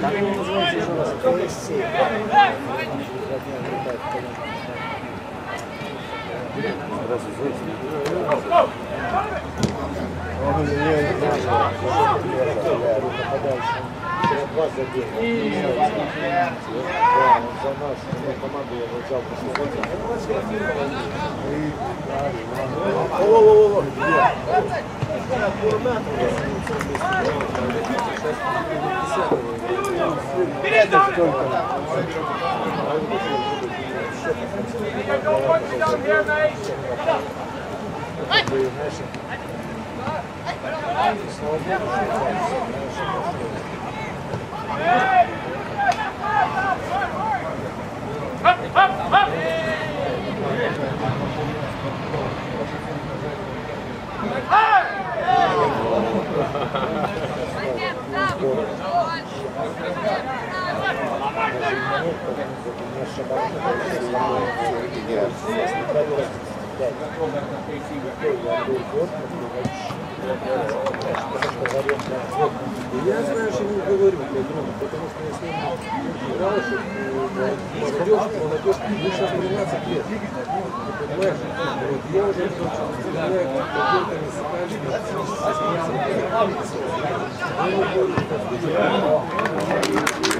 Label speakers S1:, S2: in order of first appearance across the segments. S1: Как они называются еще раз? КСС. Он не знает, рука подальше. Вас задел. Да, он за нас, за команду я взял после О-о-о-о! метров только. Слава Богу, что Я знаю, что не говорю для друга, потому что если он играл, что молодежь, молодежь, ему сейчас 13 лет. Понимаешь? Вот я уже представляю, как какой-то музыкальный, Я не говорю, что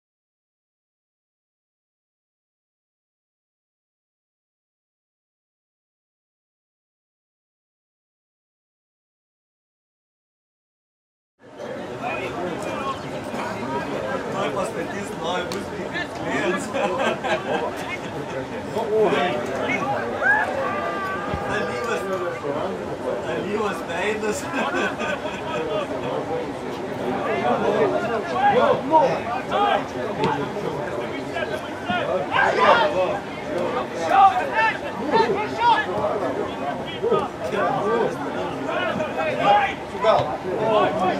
S1: pastatys laivus, vykdys klientus. Dalyvas, dalyvas veidas. Sugal.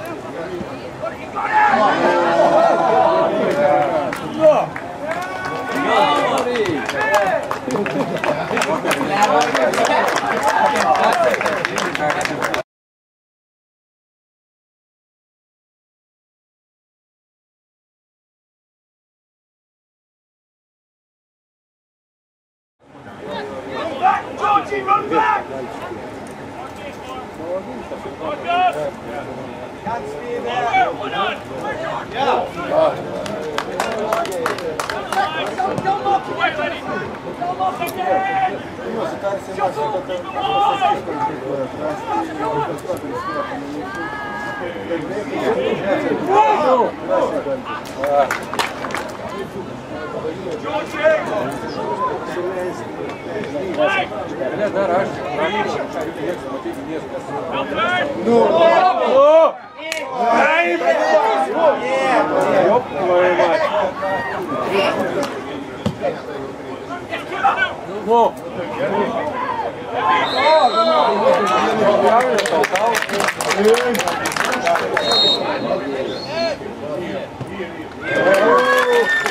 S1: Archie, run back! Can't stay there. One on, one on. Yeah. Come, come up again. Come up again. Shut up. Come on. Come on. Ну! Ай, Ёб твою мать! Ну! Правильно толкал. Thank you.